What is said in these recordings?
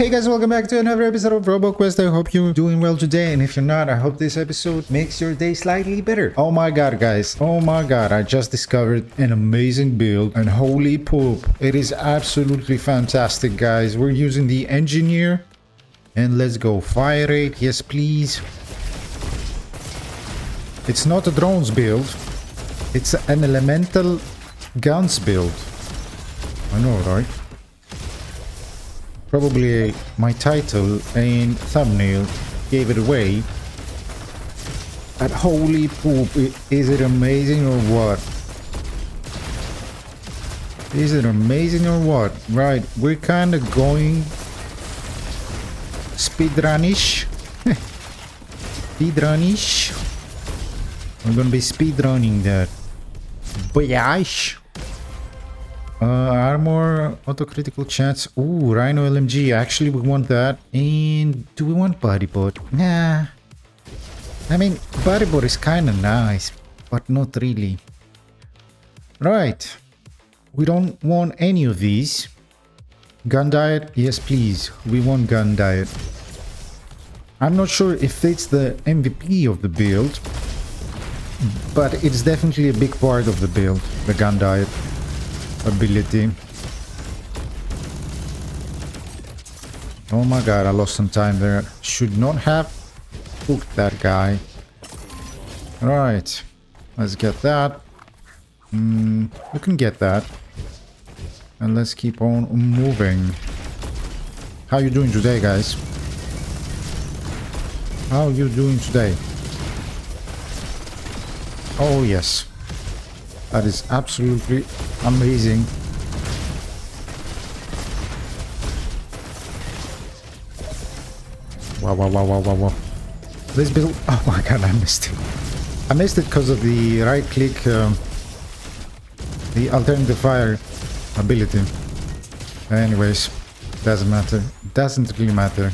Hey guys, welcome back to another episode of RoboQuest. I hope you're doing well today, and if you're not, I hope this episode makes your day slightly better. Oh my god, guys. Oh my god, I just discovered an amazing build, and holy poop. It is absolutely fantastic, guys. We're using the Engineer, and let's go. Fire rate, yes please. It's not a drones build. It's an elemental guns build. I know, right? Probably my title and thumbnail gave it away. But holy poop, is it amazing or what? Is it amazing or what? Right, we're kind of going speedrunish. speedrunish. I'm gonna be speedrunning that. Boyash. Uh, armor, autocritical chance. Ooh, Rhino LMG. Actually, we want that. And do we want Bodybot? Nah. I mean, Bodybot is kind of nice, but not really. Right. We don't want any of these. Gun diet? Yes, please. We want gun diet. I'm not sure if it's the MVP of the build, but it's definitely a big part of the build, the gun diet ability. Oh my god, I lost some time there. Should not have hooked that guy. Alright, let's get that. Mm, we can get that. And let's keep on moving. How you doing today, guys? How you doing today? Oh, yes. That is absolutely amazing. Wow, wow, wow, wow, wow, wow. This build... Oh my god, I missed it. I missed it because of the right click... Um, the alternative fire ability. Anyways, doesn't matter. Doesn't really matter.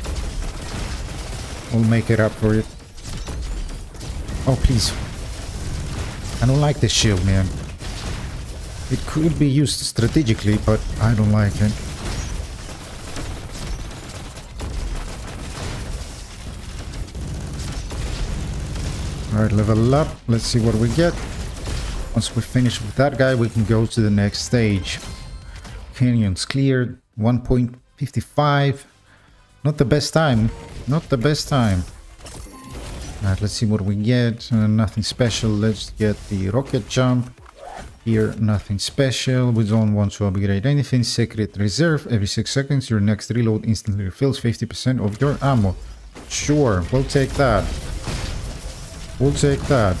We'll make it up for it. Oh, please. I don't like this shield, man. It could be used strategically, but I don't like it. Alright, level up. Let's see what we get. Once we finish with that guy, we can go to the next stage. Canyons cleared. 1.55. Not the best time. Not the best time. Alright, let's see what we get. Uh, nothing special. Let's get the rocket jump. Here, nothing special. We don't want to upgrade anything. Secret reserve. Every 6 seconds, your next reload instantly refills 50% of your ammo. Sure, we'll take that. We'll take that.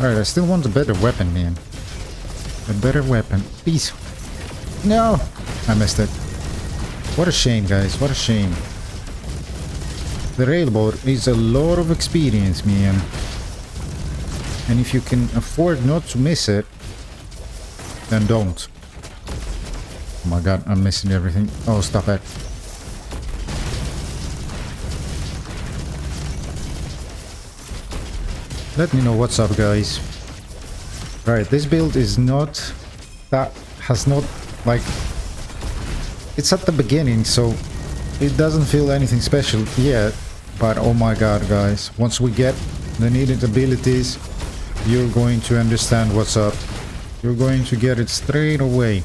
Alright, I still want a better weapon, man. A better weapon. Please. No! I missed it. What a shame, guys. What a shame. The railbot is a lot of experience, man. And if you can afford not to miss it, then don't. Oh my god, I'm missing everything. Oh, stop it. Let me know what's up, guys. Right, this build is not... That has not like, it's at the beginning, so it doesn't feel anything special yet. But oh my god, guys, once we get the needed abilities, you're going to understand what's up. You're going to get it straight away.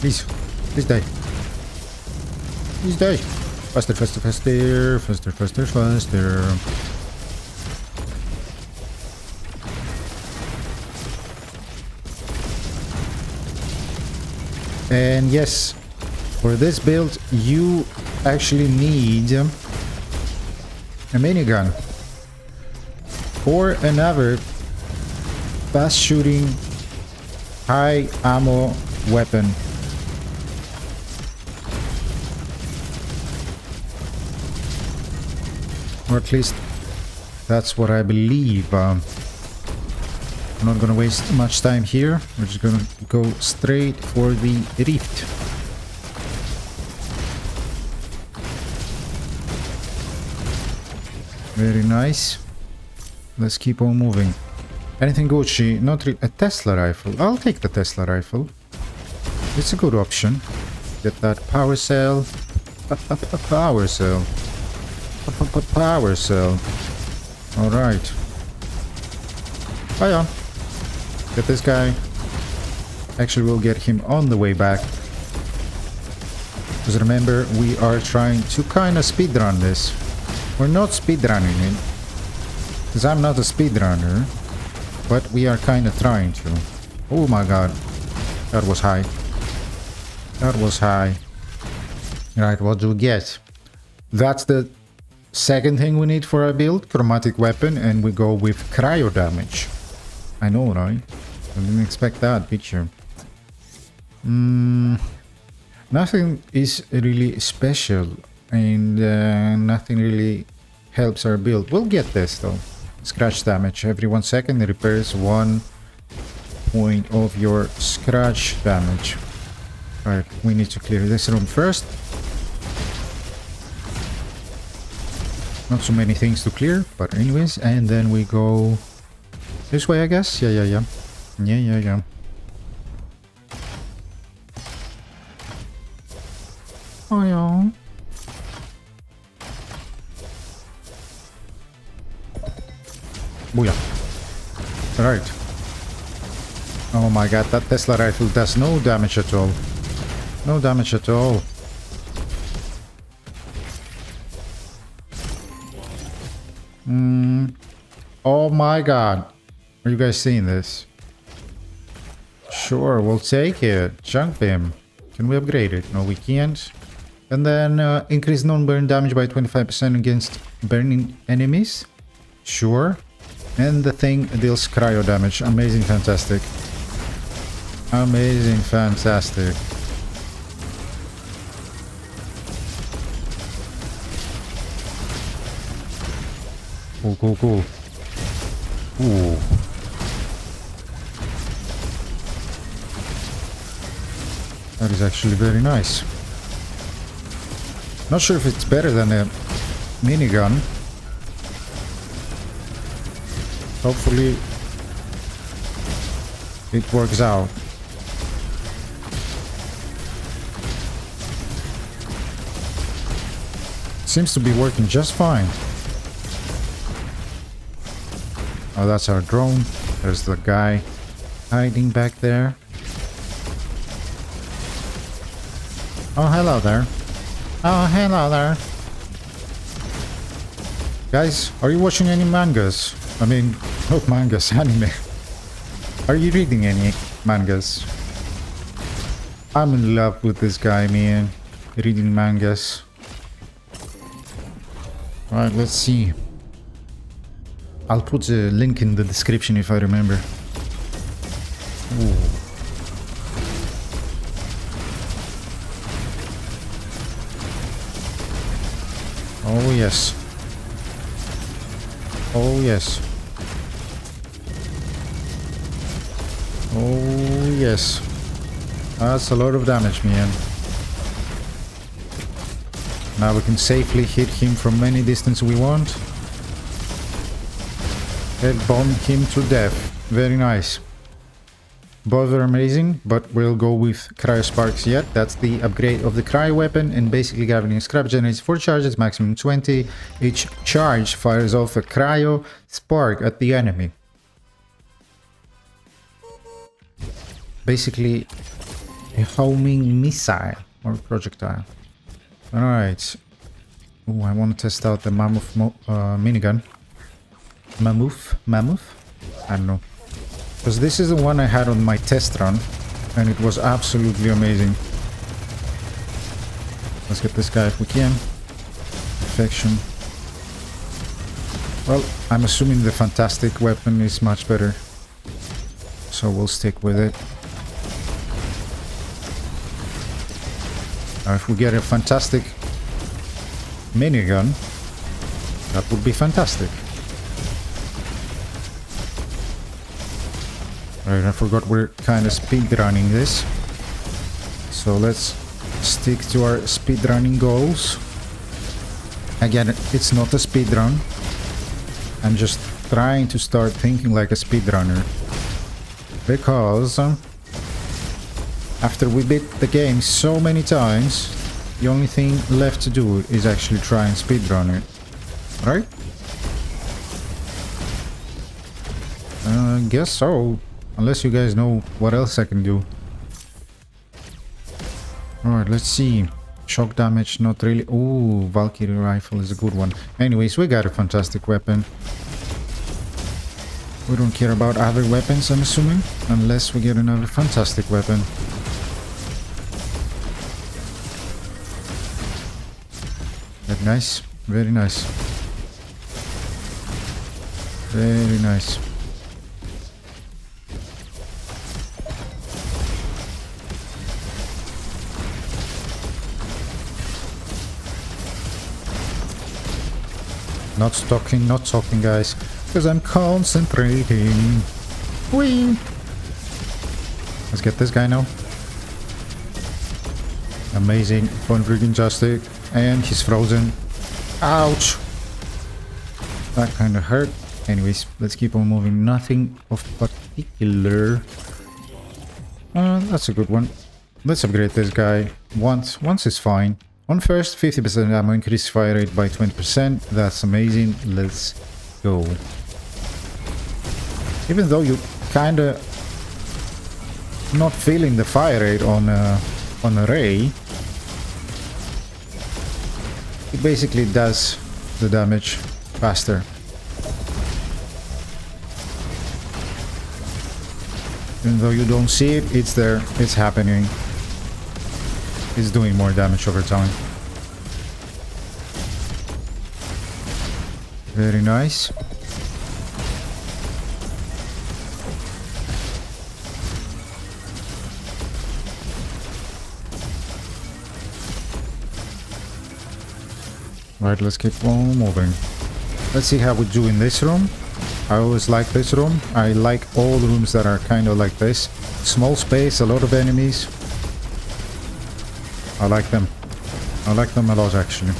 Please, please die. Please die. Faster, faster, faster, faster, faster, faster. And yes, for this build, you actually need a minigun or another fast shooting high ammo weapon At least that's what I believe. Um, I'm not gonna waste much time here. We're just gonna go straight for the rift. Very nice. Let's keep on moving. Anything Gucci? Not really. a Tesla rifle. I'll take the Tesla rifle. It's a good option. Get that power cell. Power cell. Power cell. Alright. Bye on. Get this guy. Actually, we'll get him on the way back. Because remember, we are trying to kind of speedrun this. We're not speedrunning it. Because I'm not a speedrunner. But we are kind of trying to. Oh my god. That was high. That was high. Right, what do we get? That's the second thing we need for our build. Chromatic weapon. And we go with cryo damage. I know, right? I didn't expect that picture. Mm, nothing is really special. And uh, nothing really helps our build. We'll get this though. Scratch damage. Every one second it repairs one point of your scratch damage. Alright, we need to clear this room first. Not so many things to clear, but anyways, and then we go this way, I guess? Yeah, yeah, yeah. Yeah, yeah, yeah. Oh, yeah. Booyah. Right. Oh my god, that Tesla rifle does no damage at all. No damage at all. Hmm. Oh my god. Are you guys seeing this? Sure, we'll take it. Junk beam. Can we upgrade it? No, we can't. And then uh, increase non-burn damage by 25% against burning enemies. Sure. And the thing deals cryo damage. Amazing, fantastic. Amazing, fantastic. Cool, cool, cool. Ooh. That is actually very nice. Not sure if it's better than a minigun. Hopefully it works out. Seems to be working just fine. Oh, that's our drone. There's the guy hiding back there. Oh, hello there. Oh, hello there. Guys, are you watching any mangas? I mean, not mangas, anime. Are you reading any mangas? I'm in love with this guy, man. Reading mangas. Alright, let's see. I'll put the link in the description if I remember. Ooh. Oh yes. Oh yes. Oh yes. That's a lot of damage, man. Now we can safely hit him from any distance we want. Head bomb him to death. Very nice. Both are amazing, but we'll go with Cryo Sparks yet. That's the upgrade of the Cryo weapon, and basically Gravity Scrap generates 4 charges, maximum 20. Each charge fires off a Cryo Spark at the enemy. Basically, a homing missile or projectile. Alright. Oh, I want to test out the Mammoth mo uh, minigun. Mammoth? Mammoth? I don't know. Because this is the one I had on my test run. And it was absolutely amazing. Let's get this guy if we can. Infection. Well, I'm assuming the fantastic weapon is much better. So we'll stick with it. Now if we get a fantastic minigun, that would be fantastic. I forgot we're kind of speed running this. So let's stick to our speed running goals. Again, it's not a speed run. I'm just trying to start thinking like a speedrunner. Because um, after we beat the game so many times, the only thing left to do is actually try and speedrun it. Right? I uh, guess so. Unless you guys know what else I can do. Alright, let's see. Shock damage, not really. Ooh, Valkyrie rifle is a good one. Anyways, we got a fantastic weapon. We don't care about other weapons, I'm assuming. Unless we get another fantastic weapon. Very nice. Very nice. Very nice. Not talking, not talking, guys. Because I'm concentrating. Whee! Let's get this guy now. Amazing. Fun freaking Justic. And he's frozen. Ouch! That kind of hurt. Anyways, let's keep on moving. Nothing of particular. Uh, that's a good one. Let's upgrade this guy. Once. Once is fine. On first, 50% ammo increase fire rate by 20%. That's amazing. Let's go. Even though you kinda not feeling the fire rate on uh, on a ray, it basically does the damage faster. Even though you don't see it, it's there, it's happening is doing more damage over time. Very nice. Right, let's keep on moving. Let's see how we do in this room. I always like this room. I like all rooms that are kind of like this. Small space, a lot of enemies, I like them. I like them a lot, actually.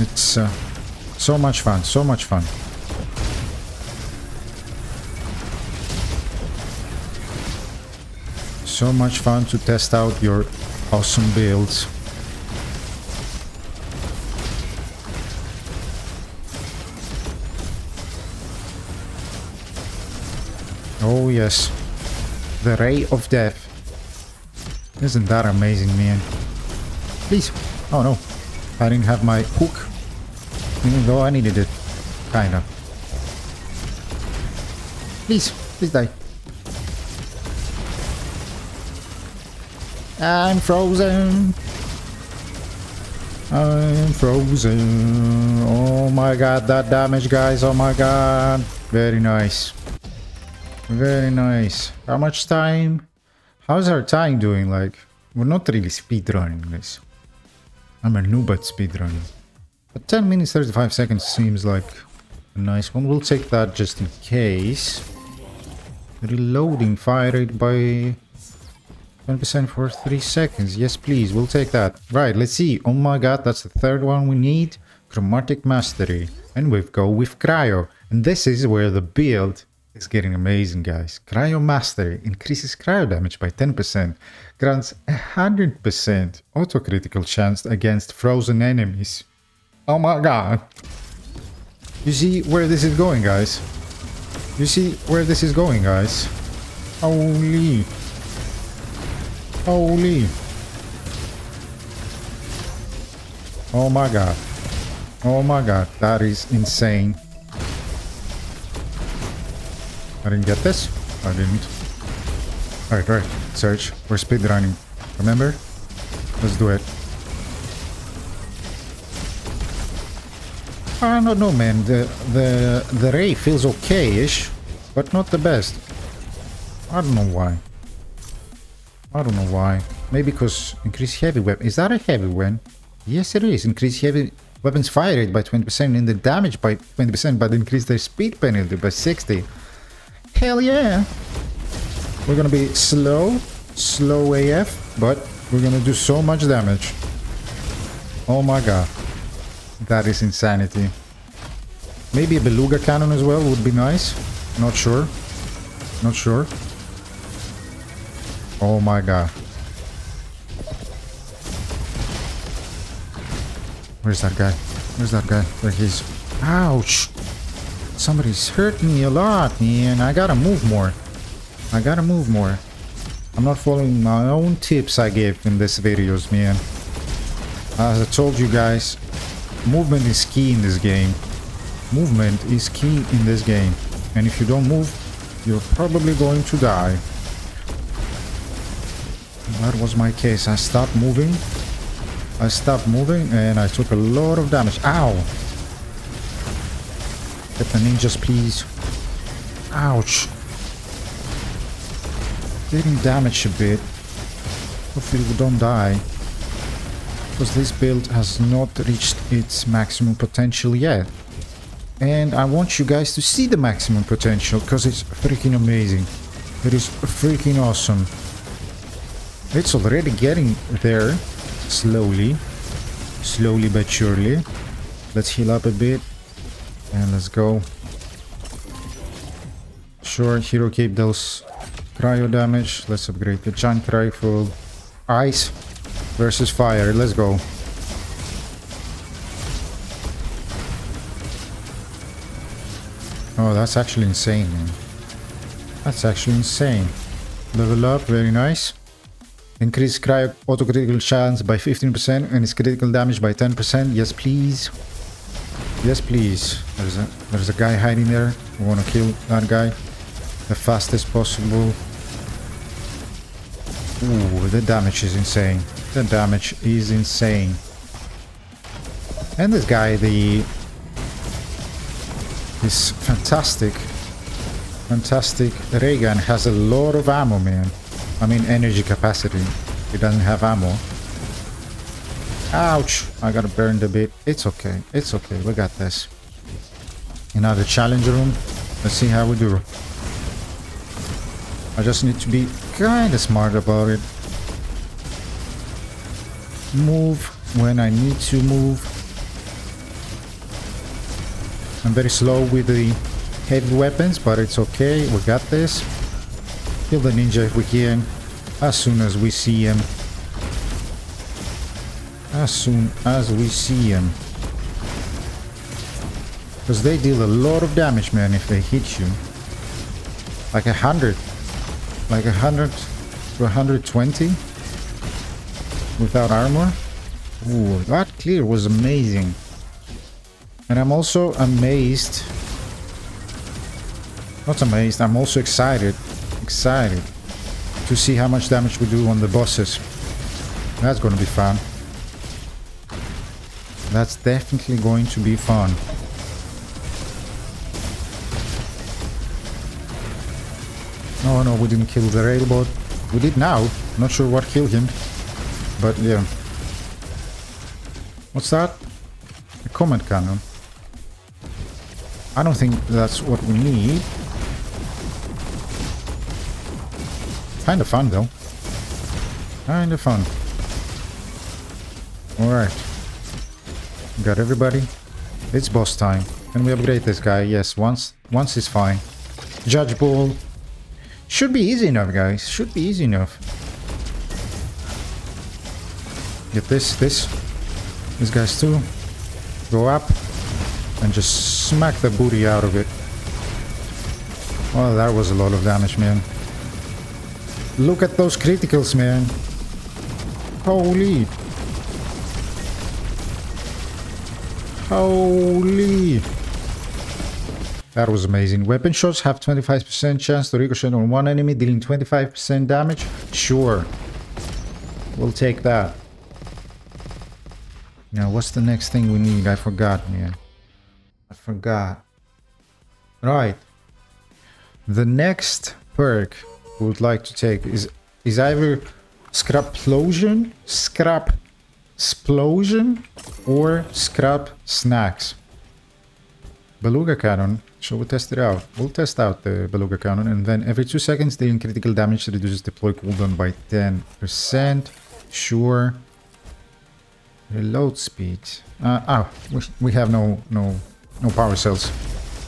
It's uh, so much fun, so much fun. So much fun to test out your awesome builds. Oh yes, the Ray of Death. Isn't that amazing, man? Please. Oh no. I didn't have my hook. Even though I needed it. Kinda. Please. Please die. I'm frozen. I'm frozen. Oh my god, that damage, guys. Oh my god. Very nice. Very nice. How much time? How's our time doing? Like, we're not really speedrunning this. I'm a noob at speedrunning. But 10 minutes 35 seconds seems like a nice one. We'll take that just in case. Reloading fire rate by 20% for 3 seconds. Yes, please. We'll take that. Right, let's see. Oh my god, that's the third one we need. Chromatic Mastery. And we go with Cryo. And this is where the build is getting amazing, guys. Cryo Mastery increases cryo damage by 10%, grants 100% auto-critical chance against frozen enemies. Oh my god. You see where this is going, guys? You see where this is going, guys? Holy. Holy. Oh my god. Oh my god, that is insane. I didn't get this. I didn't. Alright, right. Search. We're speedrunning. Remember? Let's do it. I don't know, man. The the the ray feels okay-ish, but not the best. I don't know why. I don't know why. Maybe because increase heavy weapon. Is that a heavy weapon? Yes, it is. Increase heavy weapons fire rate by 20% and the damage by 20%, but increase their speed penalty by 60. Hell yeah! We're gonna be slow, slow AF, but we're gonna do so much damage. Oh my god. That is insanity. Maybe a beluga cannon as well would be nice. Not sure. Not sure. Oh my god. Where's that guy? Where's that guy? There he is. Ouch! Somebody's hurt me a lot, man. I gotta move more. I gotta move more. I'm not following my own tips I gave in this videos, man. As I told you guys, movement is key in this game. Movement is key in this game. And if you don't move, you're probably going to die. That was my case. I stopped moving. I stopped moving and I took a lot of damage. Ow! Get the ninjas, please. Ouch. Getting damaged a bit. Hopefully we don't die. Because this build has not reached its maximum potential yet. And I want you guys to see the maximum potential because it's freaking amazing. It is freaking awesome. It's already getting there, slowly. Slowly but surely. Let's heal up a bit. And let's go. Sure, Hero Cape deals cryo damage. Let's upgrade the giant rifle. Ice versus fire. Let's go. Oh, that's actually insane, man. That's actually insane. Level up, very nice. Increase cryo auto critical chance by 15% and its critical damage by 10%. Yes, please. Yes, please. There's a there's a guy hiding there. We want to kill that guy the fastest possible. Ooh, the damage is insane. The damage is insane. And this guy, the this fantastic, fantastic ray gun has a lot of ammo, man. I mean energy capacity. It doesn't have ammo. Ouch! I got burned a bit. It's okay. It's okay. We got this. Another challenge room. Let's see how we do. I just need to be kind of smart about it. Move when I need to move. I'm very slow with the heavy weapons, but it's okay. We got this. Kill the ninja if we can. As soon as we see him. As soon as we see him. Because they deal a lot of damage, man, if they hit you. Like a hundred. Like a hundred to 120. Without armor. Ooh, that clear was amazing. And I'm also amazed. Not amazed, I'm also excited excited to see how much damage we do on the bosses. That's to be fun. That's definitely going to be fun. Oh no, we didn't kill the railbot. We did now. Not sure what killed him. But yeah. What's that? A comet cannon. I don't think that's what we need. Kind of fun, though. Kind of fun. Alright. Got everybody. It's boss time. Can we upgrade this guy? Yes, once. Once is fine. Judge Ball. Should be easy enough, guys. Should be easy enough. Get this, this. These guys too. Go up. And just smack the booty out of it. Well, that was a lot of damage, man. Look at those criticals, man. Holy. Holy. That was amazing. Weapon shots have 25% chance to ricochet on one enemy, dealing 25% damage. Sure. We'll take that. Now, what's the next thing we need? I forgot, man. I forgot. Right. The next perk we would like to take is is either scrap explosion, scrap explosion, or scrap snacks. Beluga Cannon. So we'll test it out? We'll test out the Beluga Cannon and then every 2 seconds dealing critical damage reduces deploy cooldown by 10%. Sure. Reload speed. Uh, ah, we, we have no, no, no power cells.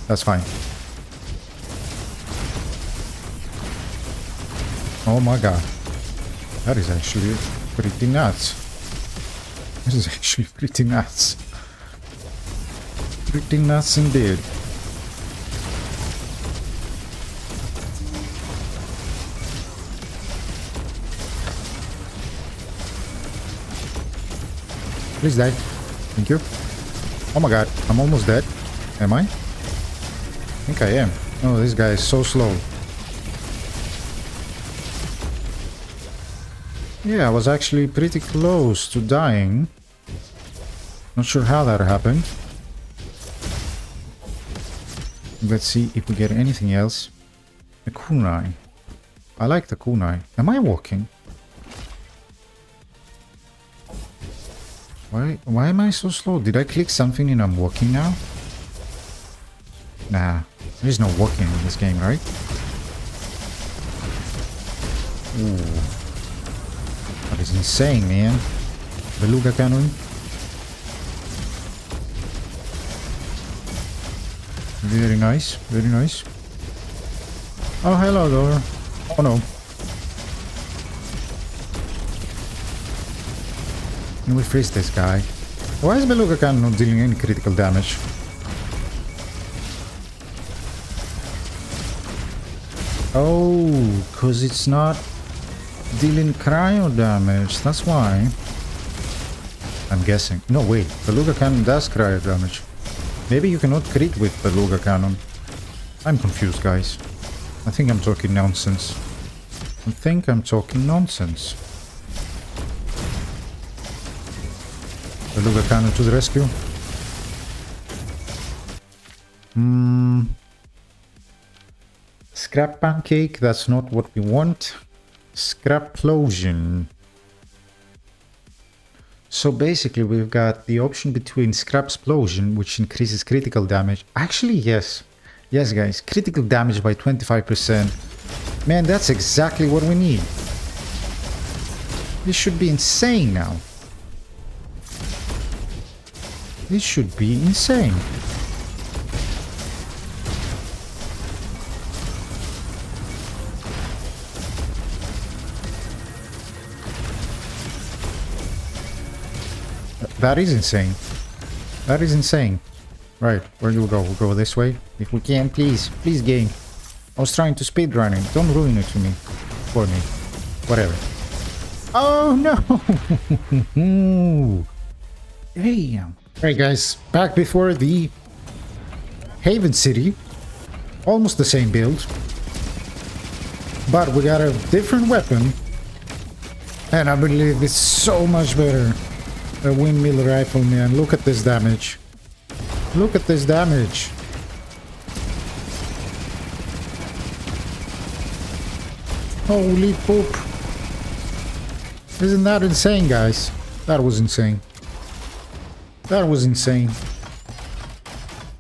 That's fine. Oh my god. That is actually pretty nuts. This is actually pretty nuts. Pretty nuts indeed. Please die. Thank you. Oh my god, I'm almost dead. Am I? I think I am. Oh, this guy is so slow. Yeah, I was actually pretty close to dying. Not sure how that happened. Let's see if we get anything else. A kunai. I like the kunai. Am I walking? Why, why am I so slow? Did I click something and I'm walking now? Nah, there is no walking in this game, right? Ooh. Insane, man. Beluga cannon. Very nice, very nice. Oh, hello there. Oh no. Can we freeze this guy? Why is Beluga Cannon not dealing any critical damage? Oh, because it's not dealing cryo damage. That's why. I'm guessing. No, wait. Beluga Cannon does cryo damage. Maybe you cannot crit with Beluga Cannon. I'm confused, guys. I think I'm talking nonsense. I think I'm talking nonsense. Beluga Cannon to the rescue. Hmm. Scrap pancake, that's not what we want. Scrap Scraplosion. So basically we've got the option between Scrap Explosion, which increases critical damage. Actually, yes. Yes, guys. Critical damage by 25%. Man, that's exactly what we need. This should be insane now. This should be insane. That is insane. That is insane. Right, where do we go? We'll go this way. If we can, please. Please, game. I was trying to speedrun it. Don't ruin it to me. For me. Whatever. Oh, no! Damn. Alright guys, back before the Haven City. Almost the same build. But we got a different weapon. And I believe it's so much better. A windmill rifle, man. Look at this damage. Look at this damage. Holy poop. Isn't that insane, guys? That was insane. That was insane.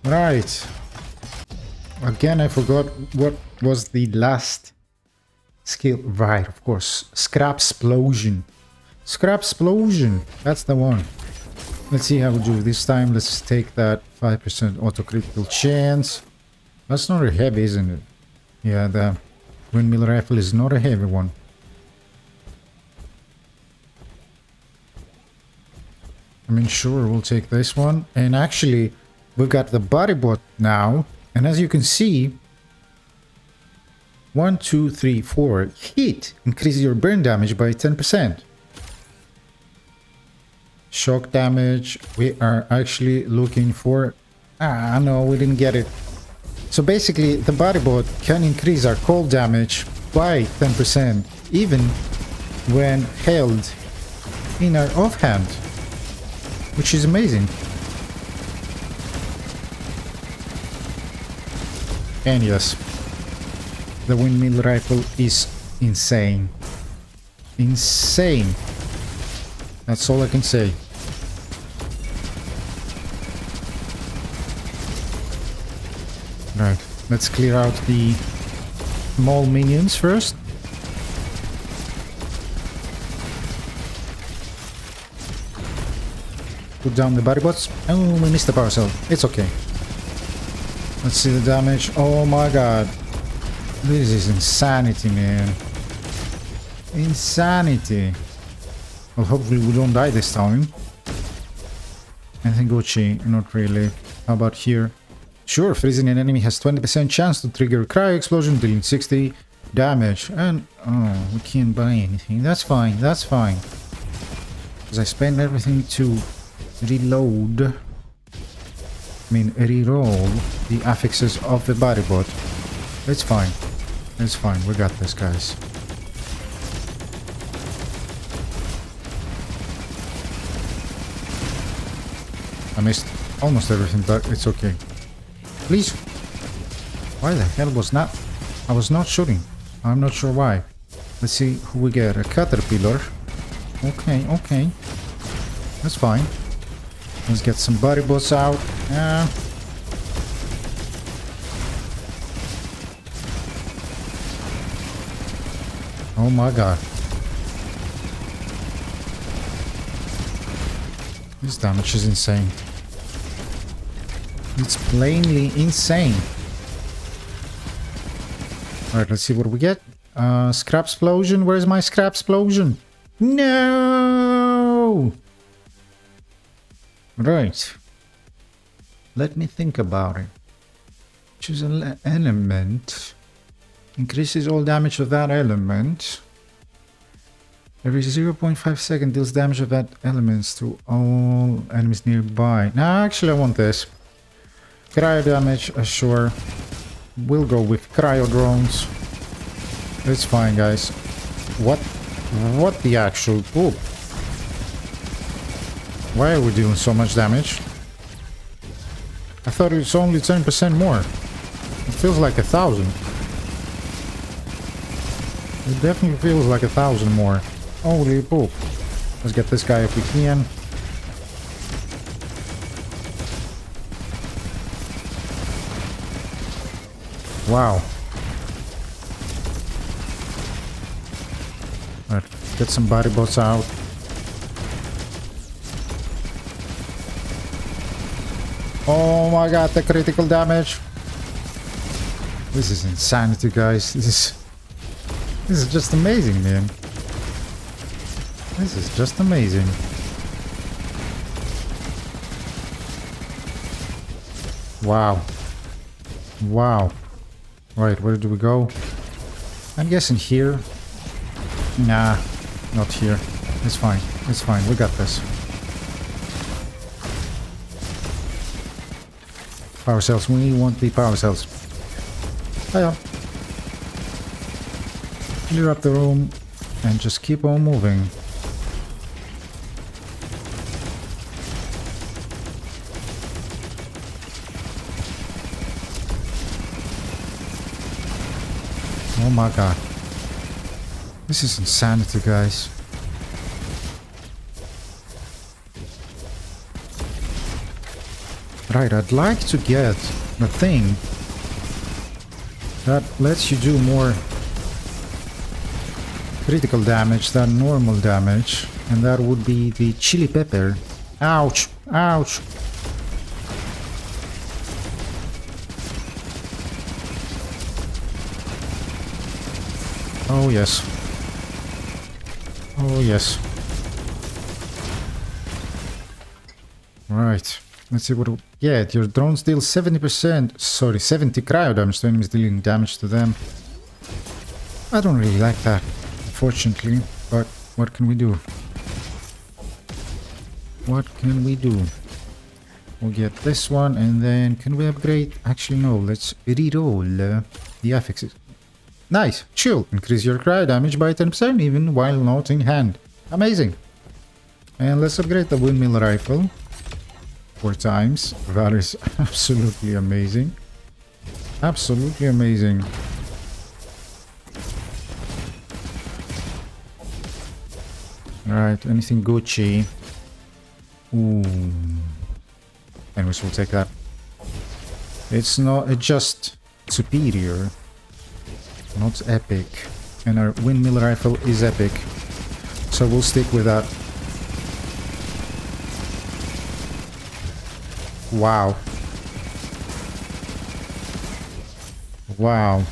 Right. Again, I forgot what was the last skill. Right, of course. Scrap Explosion. Scrap Explosion. That's the one. Let's see how we do this time. Let's take that 5% autocritical chance. That's not a heavy, isn't it? Yeah, the windmill rifle is not a heavy one. I mean, sure, we'll take this one. And actually, we've got the body bot now. And as you can see, one, two, three, four, hit increases your burn damage by 10%. Shock damage, we are actually looking for... Ah, no, we didn't get it. So basically, the body bot can increase our cold damage by 10%, even when held in our offhand which is amazing. And yes, the windmill rifle is insane. Insane. That's all I can say. Right, let's clear out the small minions first. Put down the body bots. Oh, we missed the power cell. It's okay. Let's see the damage. Oh my god. This is insanity, man. Insanity. Well, hopefully we don't die this time. I think Gucci, not really. How about here? Sure, freezing an enemy has 20% chance to trigger cryo explosion, dealing 60 damage. And, oh, we can't buy anything. That's fine, that's fine. Because I spent everything to reload. I mean, re-roll the affixes of the body bot. It's fine. It's fine, we got this, guys. I missed almost everything, but it's okay. Please. Why the hell was not... I was not shooting. I'm not sure why. Let's see who we get. A caterpillar. Okay, okay. That's fine. Let's get some body bots out. Yeah. Oh my god. This damage is insane. It's plainly insane. Alright, let's see what we get. Uh, scrap explosion. Where's my scrap explosion? No! Right. Let me think about it. Choose an element. Increases all damage of that element. Every 0.5 second deals damage of that elements to all enemies nearby. Now, actually, I want this. Cryo damage, uh, sure. We'll go with cryo drones. It's fine, guys. What? What the actual poop? Why are we doing so much damage? I thought it was only 10% more. It feels like a thousand. It definitely feels like a thousand more. Holy poop. Let's get this guy if we can. Wow. Alright, get some body bots out. Oh my god, the critical damage. This is insanity, guys. This is... This is just amazing, man. This is just amazing. Wow. Wow. Right, where do we go? I'm guessing here. Nah, not here. It's fine. It's fine. We got this. Power cells. We want the power cells. Hiya. Clear up the room and just keep on moving. Oh my god. This is insanity, guys. Right, I'd like to get the thing that lets you do more critical damage than normal damage. And that would be the chili pepper. Ouch! Ouch! Yes. Oh yes. Right. Let's see what... We get. your drones deal 70%... Sorry, 70 cryo damage to enemies dealing damage to them. I don't really like that, unfortunately. But what can we do? What can we do? We'll get this one and then can we upgrade? Actually no, let's re-roll uh, the affixes. Nice. Chill. Increase your cryo damage by 10% even while not in hand. Amazing. And let's upgrade the windmill rifle. Four times. That is absolutely amazing. Absolutely amazing. Alright, anything Gucci. Ooh. Anyways, we'll take that. It's not, it's just superior. Not epic. And our windmill rifle is epic. So we'll stick with that. Wow. Wow.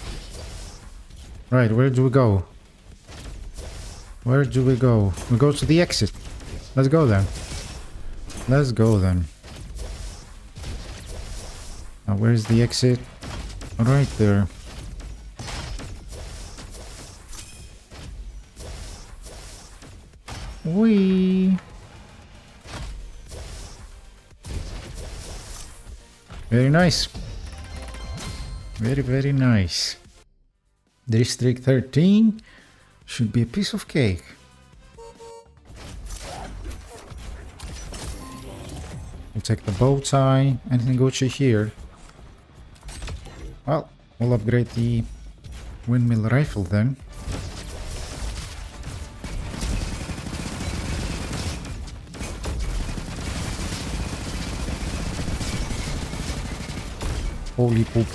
Right, where do we go? Where do we go? We go to the exit. Let's go then. Let's go then. Now where's the exit? Right there. Wee. Very nice. Very, very nice. District 13 should be a piece of cake. We'll take the bow tie and to here. Well, we'll upgrade the windmill rifle then. Holy poop.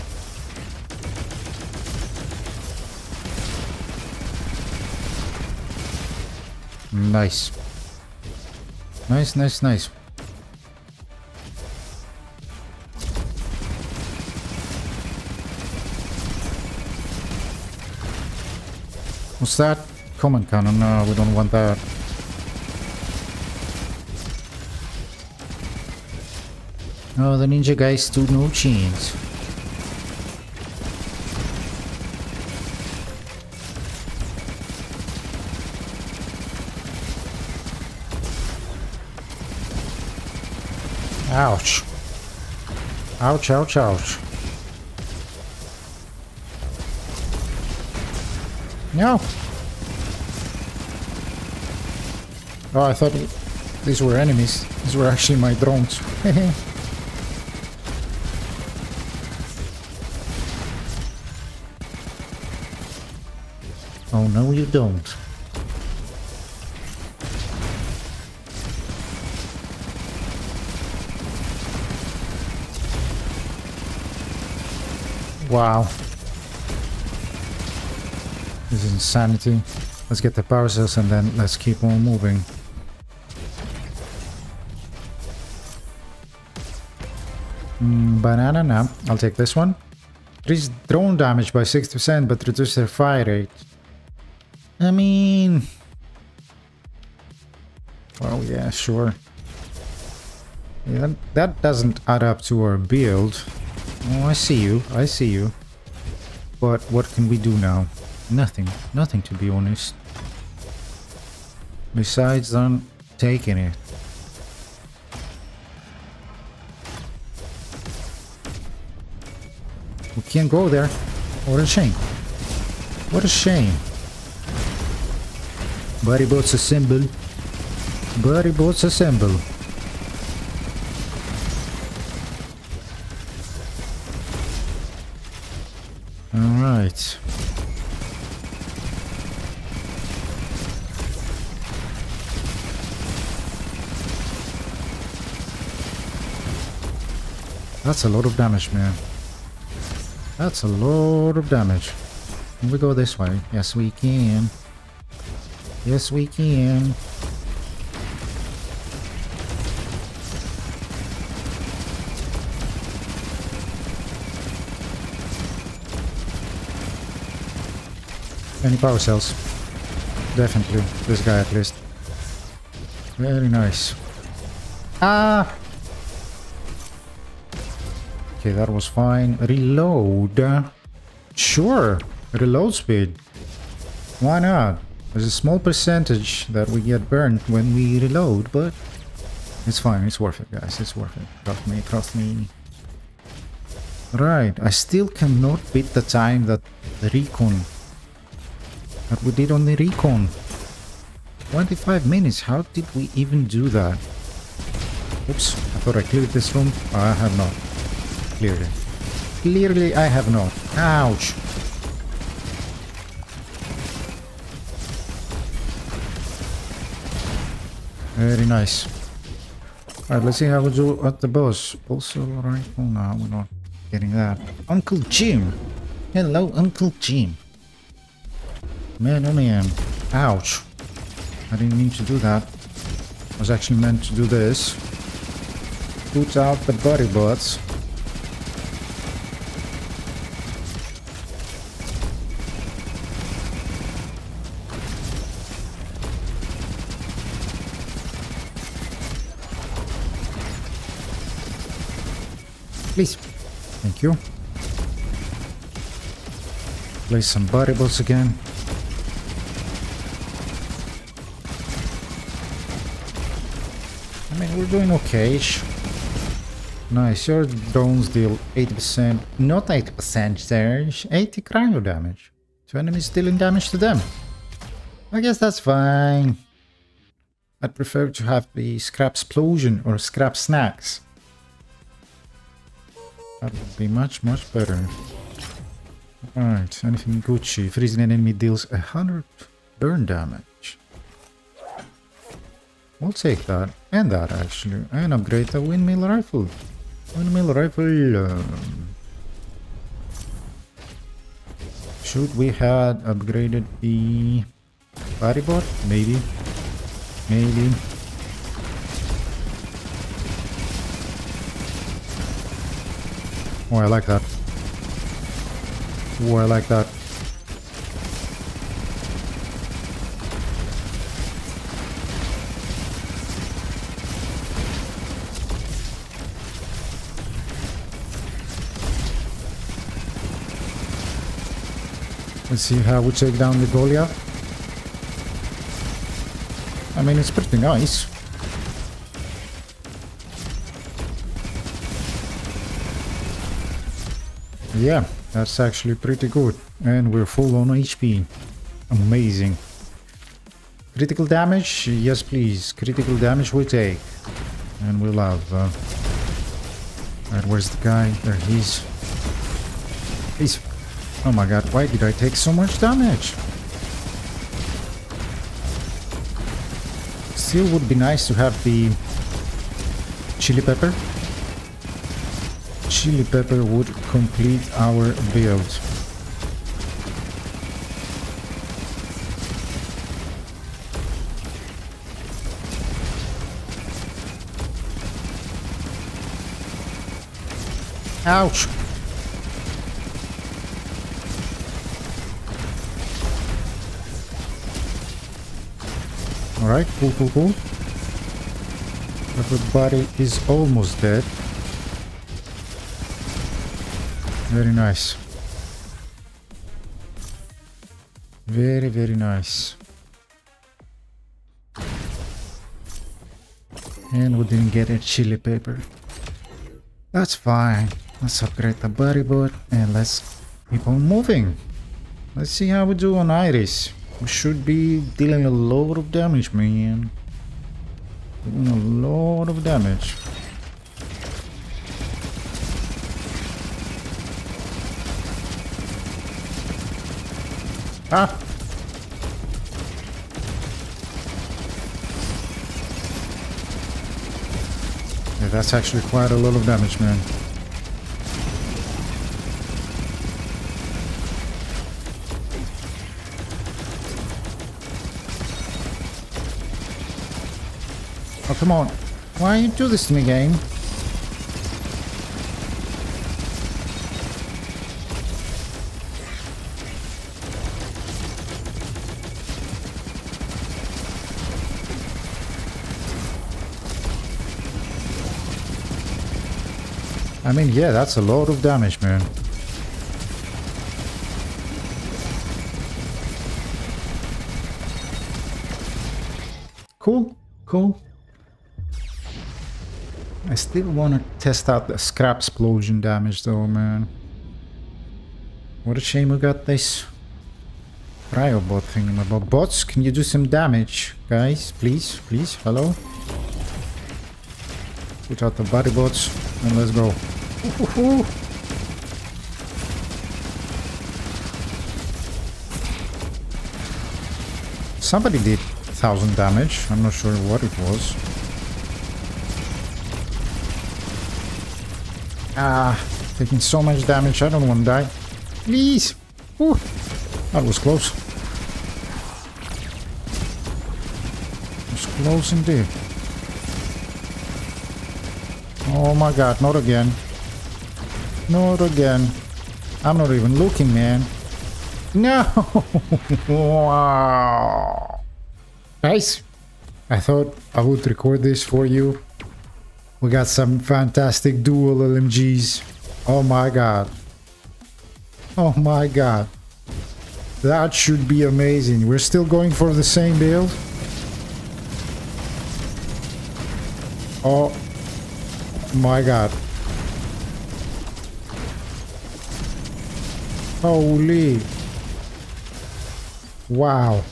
Nice. Nice, nice, nice. What's that? Common cannon. No, we don't want that. Oh, the ninja guys stood no chance. Ouch. Ouch, ouch, ouch. No. Oh, I thought these were enemies. These were actually my drones. oh, no you don't. Wow. This is insanity. Let's get the power cells and then let's keep on moving. Mm, banana, no. I'll take this one. Increase drone damage by 60% but reduce their fire rate. I mean... Well, yeah, sure. Yeah, that, that doesn't add up to our build. Oh, I see you. I see you. But what can we do now? Nothing. Nothing, to be honest. Besides than taking it. We can't go there. What a shame. What a shame. Buddy bots assemble. Buddy bots assemble. Alright. That's a lot of damage, man. That's a lot of damage. Can we go this way? Yes, we can. Yes, we can. Any power cells? Definitely. This guy at least. Very nice. Ah! Okay, that was fine. Reload. Sure. Reload speed. Why not? There's a small percentage that we get burned when we reload, but it's fine. It's worth it, guys. It's worth it. Trust me. Trust me. Right. I still cannot beat the time that the recon that we did on the recon. 25 minutes, how did we even do that? Oops, I thought I cleared this room. I have not. Cleared it. Clearly I have not. Ouch! Very nice. Alright, let's see how we do at the boss. Also, right? Oh no, we're not. getting that. Uncle Jim. Hello, Uncle Jim. Man, oh man. Ouch. I didn't mean to do that. I was actually meant to do this. Put out the body bots. Please. Thank you. Place some body variables again. We're doing okay. Nice, your drones deal 80%, not 80% damage, 80 cryo damage. Two enemies dealing damage to them. I guess that's fine. I'd prefer to have the scrap explosion or scrap snacks. That would be much, much better. Alright, anything Gucci. Freezing an enemy deals 100 burn damage. We'll take that. And that, actually. And upgrade the windmill rifle. Windmill rifle. Um, should we had upgraded the body bot? Maybe. Maybe. Oh, I like that. Oh, I like that. Let's see how we take down the Goliath. I mean, it's pretty nice. Yeah, that's actually pretty good. And we're full on HP. Amazing. Critical damage? Yes, please. Critical damage we take. And we love. Uh... Right, where's the guy? There he is. He's... Oh my god, why did I take so much damage? Still would be nice to have the chili pepper chili pepper would complete our build. Ouch! Alright, cool, cool, cool. Everybody is almost dead. Very nice. Very, very nice. And we didn't get a chili pepper. That's fine. Let's upgrade the body bot and let's keep on moving. Let's see how we do on Iris. We should be dealing a lot of damage, man. Doing a lot of damage. Ah! Yeah, that's actually quite a lot of damage, man. Oh, come on. Why you do this to me, game? I mean, yeah, that's a lot of damage, man. Cool, cool. Still want to test out the scrap explosion damage though, man. What a shame we got this cryobot thing about bots. Can you do some damage, guys? Please, please, hello? Put out the body bots and let's go. Somebody did 1000 damage. I'm not sure what it was. Ah, Taking so much damage, I don't want to die. Please! Ooh, that was close. was close indeed. Oh my god, not again. Not again. I'm not even looking, man. No! wow! Guys, I thought I would record this for you. We got some fantastic dual LMGs. Oh my god. Oh my god. That should be amazing. We're still going for the same build. Oh my god. Holy. Wow.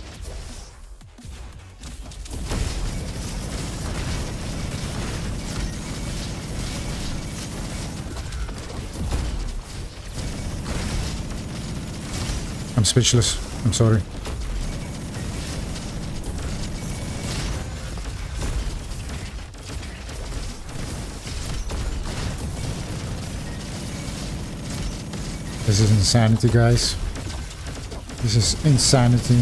I'm speechless. I'm sorry. This is insanity, guys. This is insanity.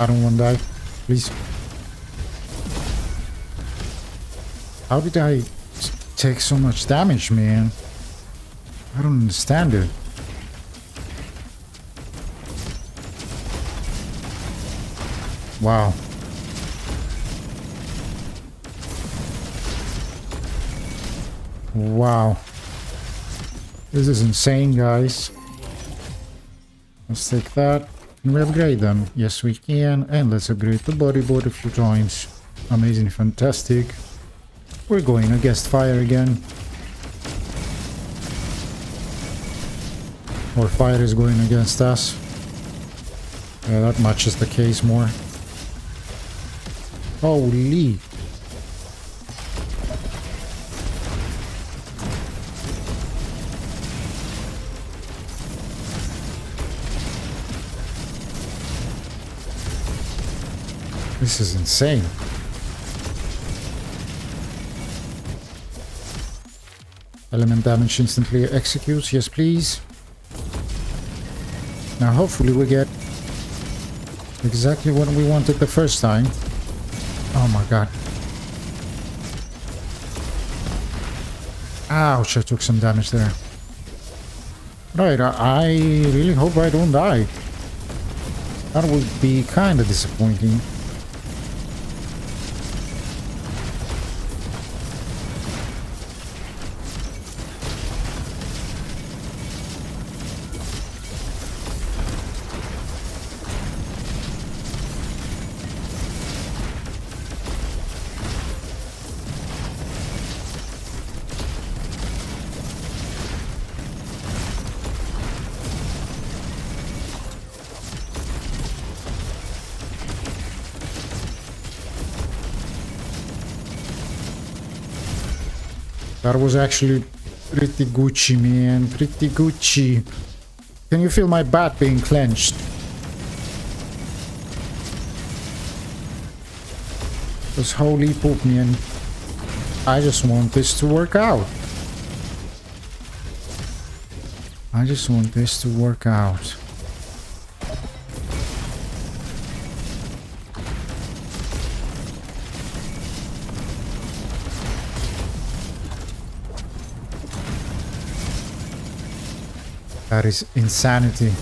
I don't want to die. Please. How did I take so much damage, man? I don't understand it. Wow. Wow. This is insane, guys. Let's take that. And we upgrade them. Yes, we can. And let's upgrade the body bot a few times. Amazing, fantastic. We're going against fire again. Or fire is going against us. Yeah, that much is the case more. Holy This is insane. Element damage instantly executes. Yes, please. Now, hopefully we get exactly what we wanted the first time. Oh my god. Ouch, I took some damage there. Right, I, I really hope I don't die. That would be kind of disappointing. That was actually pretty Gucci, man. Pretty Gucci. Can you feel my bat being clenched? Because holy poop, man. I just want this to work out. I just want this to work out. That is insanity.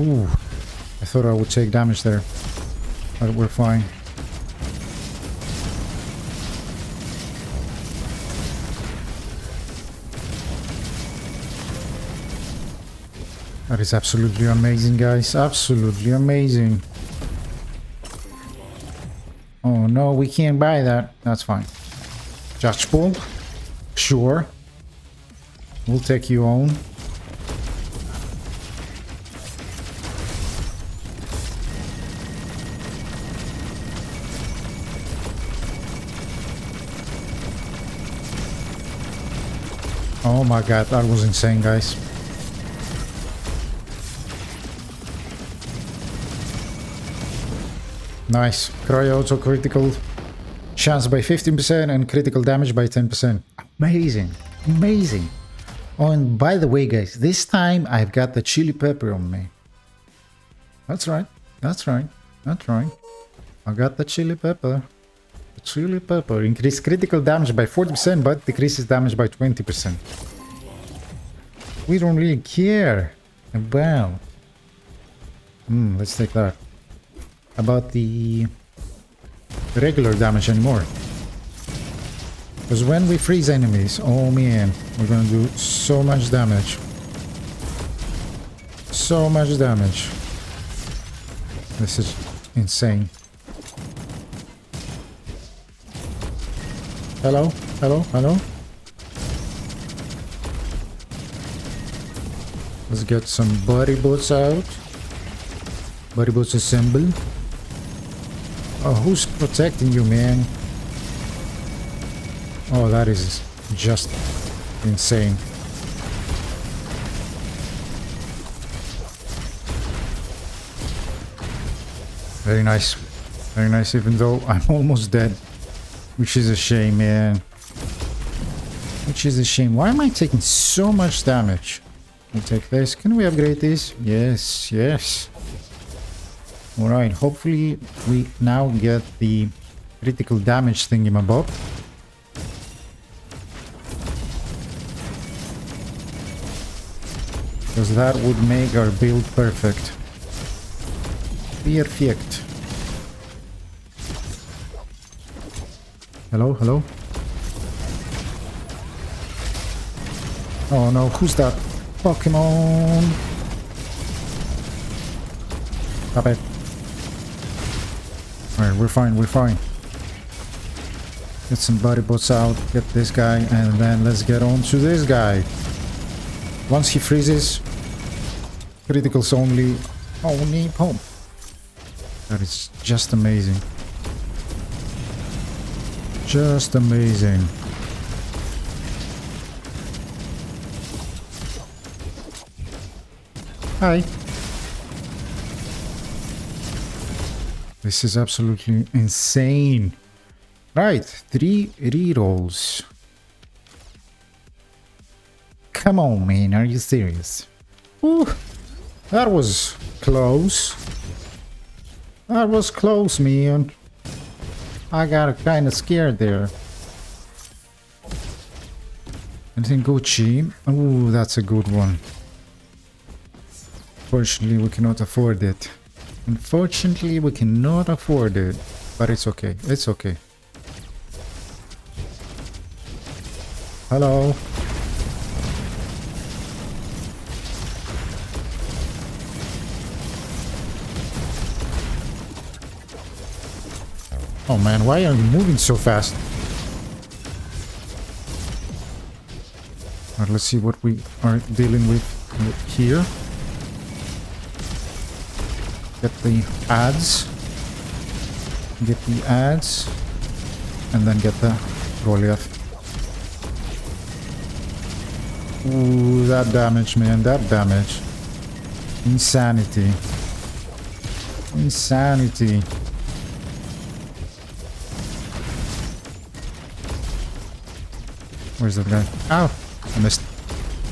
Ooh. I thought I would take damage there. But we're fine. That is absolutely amazing, guys. Absolutely amazing. Oh, no, we can't buy that. That's fine. Judge? Sure. We'll take you on. Oh my god, that was insane, guys. Nice. Cryo auto critical chance by 15% and critical damage by 10%. Amazing. Amazing. Oh, and by the way, guys, this time I've got the chili pepper on me. That's right. That's right. That's right. I got the chili pepper. The chili pepper. Increase critical damage by 40%, but decreases damage by 20%. We don't really care about... Hmm, let's take that. About the regular damage anymore. Because when we freeze enemies, oh man, we're gonna do so much damage. So much damage. This is insane. Hello? Hello? Hello? Let's get some body out. Body bots assemble. Oh, who's protecting you, man? Oh, that is just insane. Very nice. Very nice, even though I'm almost dead. Which is a shame, man. Which is a shame. Why am I taking so much damage? We take this. Can we upgrade this? Yes, yes. Alright, hopefully we now get the critical damage thingamabob. Because that would make our build perfect. Perfect. Hello, hello? Oh no, who's that? Pokemon! Stop it. Alright, we're fine, we're fine. Get some body bots out, get this guy, and then let's get on to this guy. Once he freezes, criticals only, oh, only home. That is just amazing. Just amazing. Hi. This is absolutely insane. Right, three rerolls. Come on, man, are you serious? Ooh, that was close. That was close, man. I got kind of scared there. Anything Gucci? Ooh, that's a good one. Fortunately, we cannot afford it. Unfortunately, we cannot afford it. But it's okay. It's okay. Hello. Oh man, why are you moving so fast? Alright, let's see what we are dealing with here. Get the ads. Get the ads. And then get the Goliath. Ooh, that damage, man. That damage. Insanity. Insanity. Where's that guy? Ow! I missed.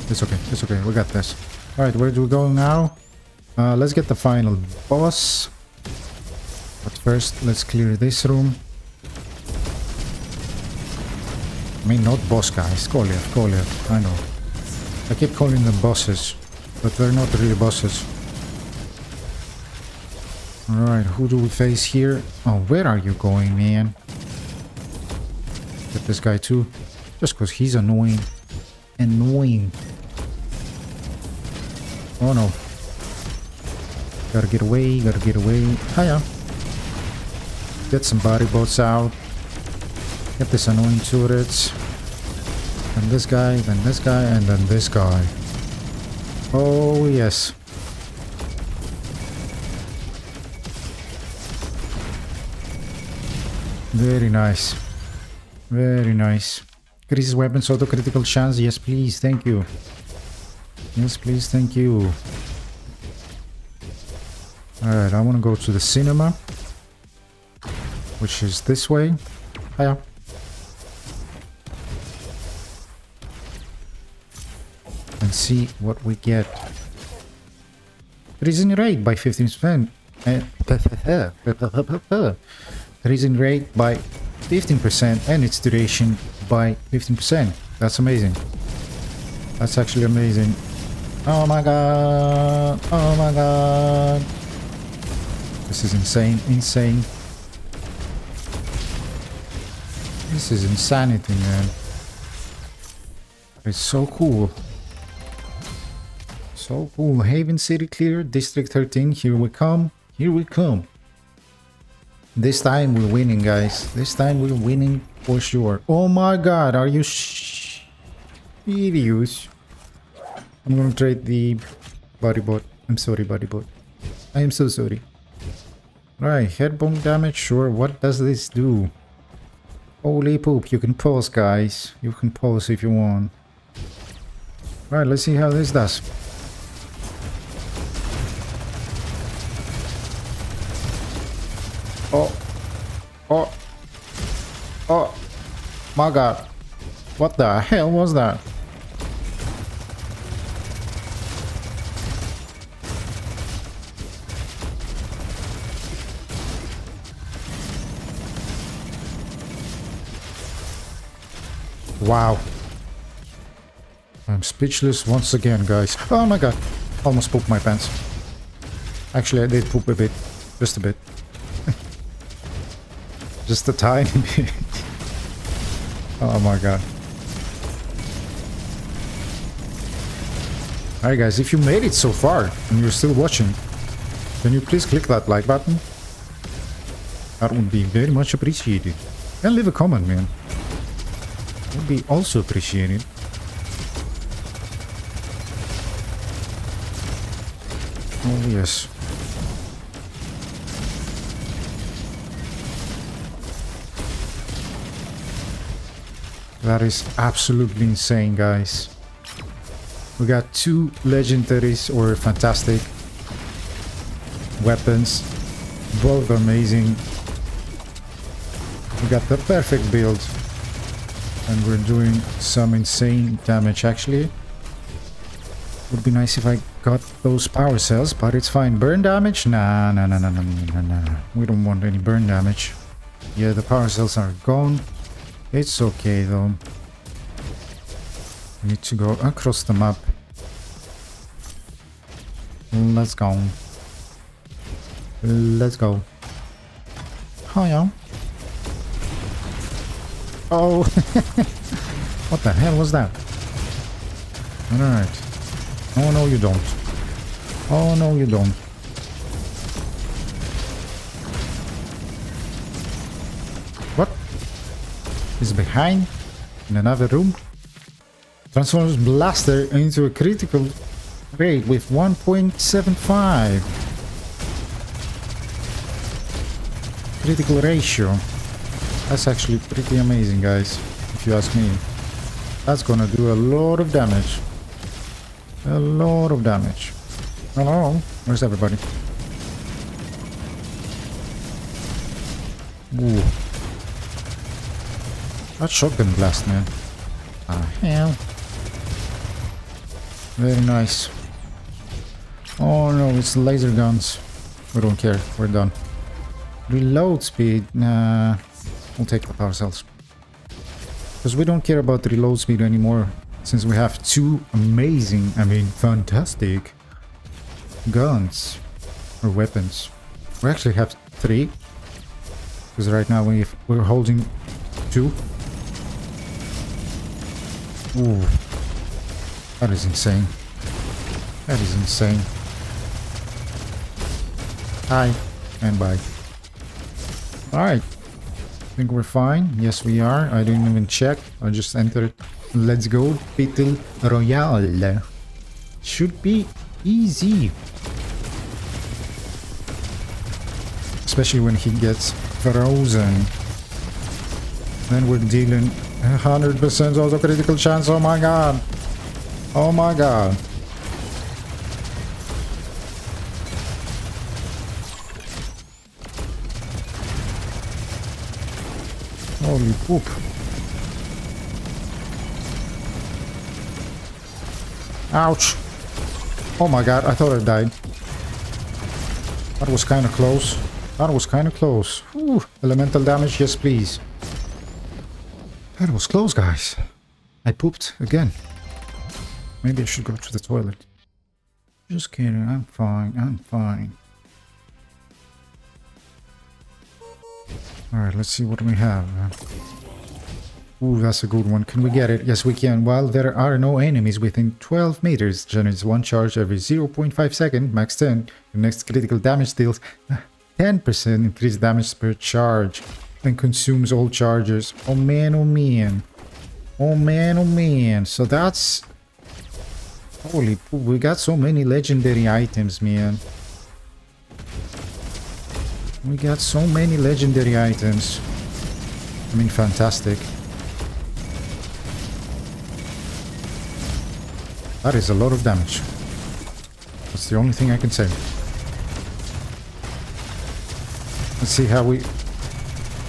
It's okay. It's okay. We got this. Alright, where do we go now? Uh, let's get the final boss. But first, let's clear this room. I mean, not boss guys. Goliath, Goliath. I know. I keep calling them bosses. But they're not really bosses. Alright, who do we face here? Oh, where are you going, man? Get this guy too. Just because he's annoying. Annoying. Oh no. Gotta get away, gotta get away. Hiya. Get some body bots out. Get this annoying turrets. And this guy, then this guy, and then this guy. Oh yes. Very nice. Very nice. Increases weapons auto critical chance. Yes, please. Thank you. Yes, please. Thank you. Alright, I want to go to the cinema. Which is this way. Hiya. and see what we get. Reason rate by 15%. Eh, reason rate by 15% and its duration by 15%. That's amazing. That's actually amazing. Oh my god. Oh my god. This is insane. Insane. This is insanity, man. It's so cool. So cool. Haven City clear. District 13. Here we come. Here we come. This time we're winning, guys. This time we're winning for sure. Oh my god. Are you serious? I'm gonna trade the body bot. I'm sorry, body bot. I am so sorry. Right, head bomb damage, sure. What does this do? Holy poop, you can pause, guys. You can pause if you want. Right, let's see how this does. Oh. Oh. Oh. My god. What the hell was that? Wow. I'm speechless once again, guys. Oh my god. Almost pooped my pants. Actually, I did poop a bit. Just a bit. Just a tiny bit. oh my god. Alright guys, if you made it so far and you're still watching, can you please click that like button? That would be very much appreciated. And leave a comment, man would be also appreciated. Oh yes. That is absolutely insane, guys. We got two legendaries or fantastic weapons. Both amazing. We got the perfect build and we're doing some insane damage actually. Would be nice if I got those power cells, but it's fine. Burn damage? Nah, nah, nah, nah, nah, nah, nah. We don't want any burn damage. Yeah, the power cells are gone. It's okay though. We need to go across the map. Let's go. Let's go. Oh yeah. Oh! what the hell was that? Alright. Oh no you don't. Oh no you don't. What? He's behind? In another room? Transforms Blaster into a critical rate with 1.75. Critical ratio. That's actually pretty amazing, guys, if you ask me. That's gonna do a lot of damage. A lot of damage. Hello? Where's everybody? Ooh. That shotgun blast, man. Ah, hell. Very nice. Oh no, it's laser guns. We don't care. We're done. Reload speed. Nah. We'll take the power cells. Because we don't care about reload speed anymore. Since we have two amazing, I mean fantastic guns. Or weapons. We actually have three. Because right now we we're holding two. Ooh. That is insane. That is insane. Hi. And bye. Alright think we're fine. Yes, we are. I didn't even check. I just entered. Let's go. Battle Royale. Should be easy. Especially when he gets frozen. Then we're dealing 100% auto critical chance. Oh my god. Oh my god. Holy poop. Ouch. Oh my god, I thought I died. That was kind of close. That was kind of close. Whew. Elemental damage, yes please. That was close, guys. I pooped again. Maybe I should go to the toilet. Just kidding, I'm fine, I'm fine. Alright, let's see what we have. Ooh, that's a good one. Can we get it? Yes, we can. While there are no enemies within 12 meters, generates one charge every 0.5 second, max 10. The next critical damage deals 10% increased damage per charge and consumes all charges. Oh man, oh man. Oh man, oh man. So that's... Holy we got so many legendary items, man. We got so many legendary items. I mean, fantastic. That is a lot of damage. That's the only thing I can say. Let's see how we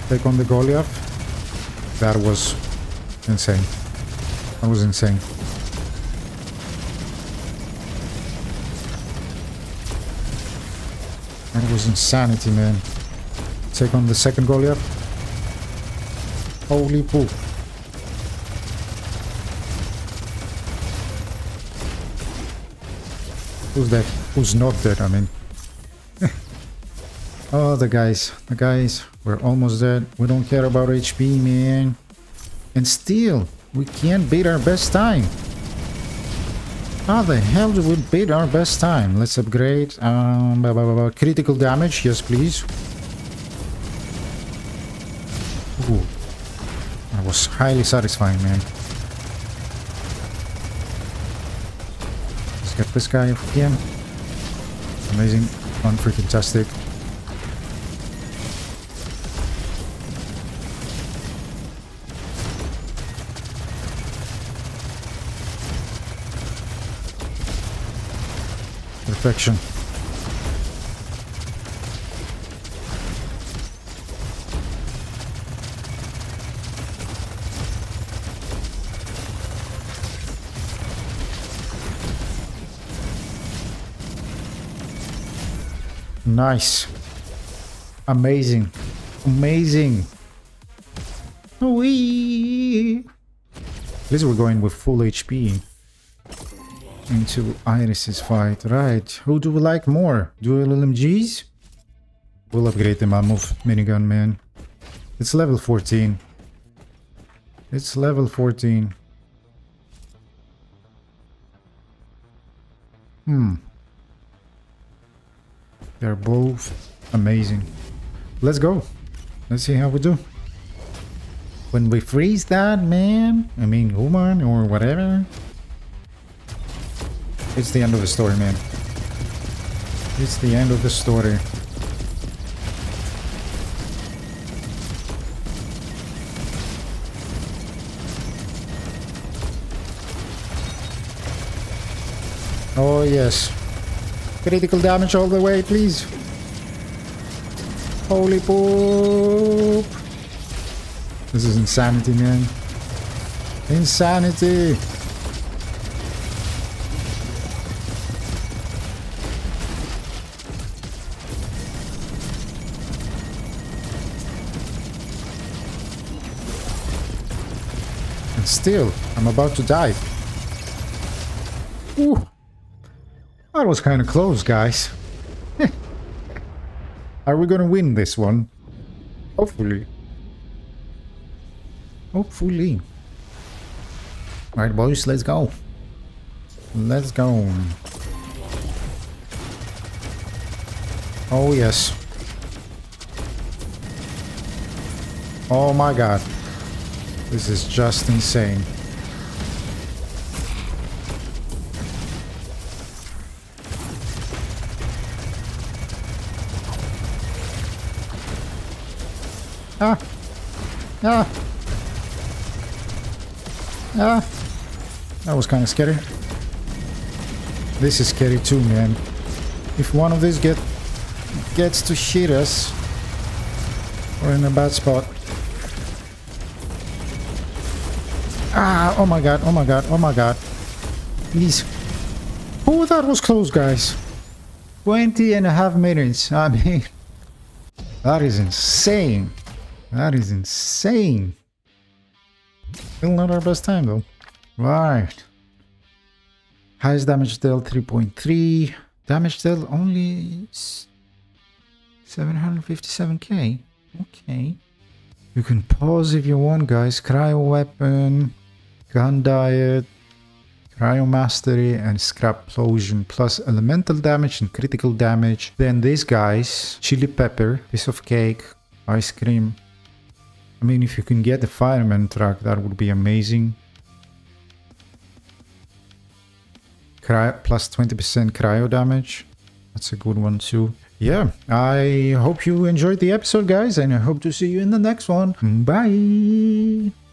take on the Goliath. That was insane. That was insane. Was insanity, man. Take on the second Goliath. Holy poop. Who's dead? Who's not dead, I mean. oh, the guys. The guys. We're almost dead. We don't care about HP, man. And still, we can't beat our best time. How the hell do we beat our best time? Let's upgrade. Um, blah, blah, blah, critical damage. Yes, please. Ooh. That was highly satisfying, man. Let's get this guy again. Amazing, unfreaking tastic. Perfection. Nice. Amazing. Amazing. Wee. At least we're going with full HP into Iris's fight. Right. Who do we like more? Dual LMGs? We'll upgrade the Mammoth minigun, man. It's level 14. It's level 14. Hmm. They're both amazing. Let's go. Let's see how we do. When we freeze that, man, I mean, human or whatever, it's the end of the story, man. It's the end of the story. Oh, yes. Critical damage all the way, please. Holy poop. This is insanity, man. Insanity. Still, I'm about to die. Ooh. That was kind of close, guys. Are we gonna win this one? Hopefully. Hopefully. Alright, boys, let's go. Let's go. Oh, yes. Oh my god. This is just insane. Ah. Ah. Ah. That was kind of scary. This is scary too, man. If one of these get gets to hit us, we're in a bad spot. Ah, oh my god, oh my god, oh my god. Please, Oh, that was close, guys. 20 and a half minutes. I mean, that is insane. That is insane. Still not our best time, though. Right. Highest damage dealt 3.3. Damage dealt only 757k. Okay. You can pause if you want, guys. Cryo weapon, gun diet, cryo mastery, and scrap plosion, plus elemental damage and critical damage. Then these guys, chili pepper, piece of cake, ice cream. I mean, if you can get the fireman truck, that would be amazing. Cry plus 20% cryo damage. That's a good one too. Yeah, I hope you enjoyed the episode, guys, and I hope to see you in the next one. Bye!